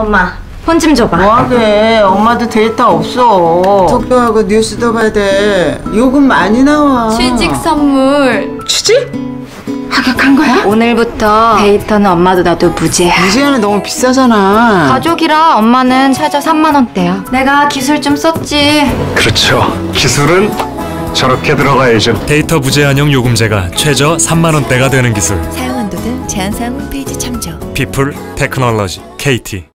엄마 폰 좀 줘봐. 뭐하게 엄마도 데이터 없어 적당하고 뉴스도 봐야 돼. 요금 많이 나와. 취직 선물. 취직? 합격한 거야? 오늘부터 데이터는 엄마도 나도 무제한 무제한은 너무 비싸잖아. 가족이라 엄마는 최저 3만 원대야. 내가 기술 좀 썼지. 그렇죠. 기술은 저렇게 들어가야죠. 데이터 무제한형 요금제가 최저 3만 원대가 되는 기술. 사용 한도 등 제한 사항 홈페이지 참조. 비플 테크놀로지 KT